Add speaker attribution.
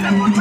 Speaker 1: Hallelujah.